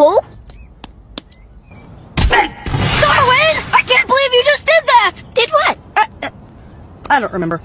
asshole! Darwin! I can't believe you just did that! Did what? I don't remember.